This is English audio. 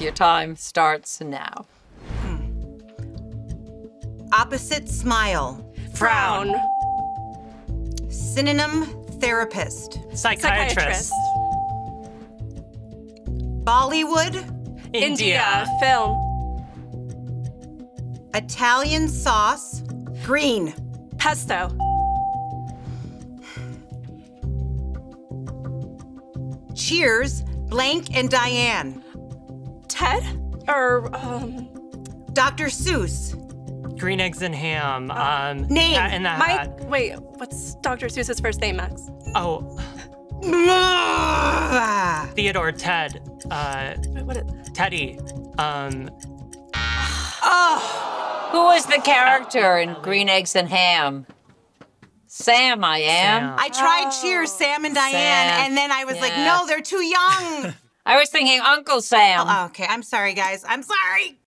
Your time starts now. Hmm. Opposite smile. Frown. Synonym therapist. Psychiatrist. Psychiatrist. Bollywood. India. Film. Italian sauce. Green. Pesto. Cheers. Blank and Diane. Ted? Or, um, Dr. Seuss. Green eggs and ham. Um, Name. Cat in the Mike. Hat. Wait, what's Dr. Seuss's first name, Max? Oh, Theodore. Ted. Uh, Wait, what? Teddy. Um, Who was the character in Green Eggs and Ham? Sam, I am. Sam. I tried Cheers, Sam and Diane, Sam. and then I was like, no, they're too young. I was thinking Uncle Sam. oh, okay, I'm sorry, guys. I'm sorry.